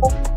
you